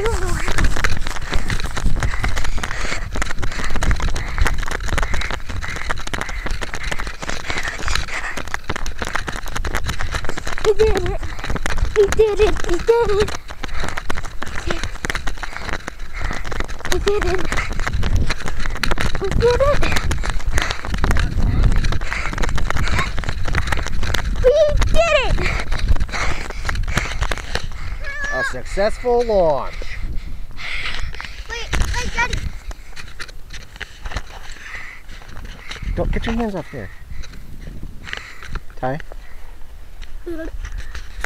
I don't know how. He did it. He did it. He did it. He did it. We did it. We did it. A successful launch. Don't get your hands up here. Ty.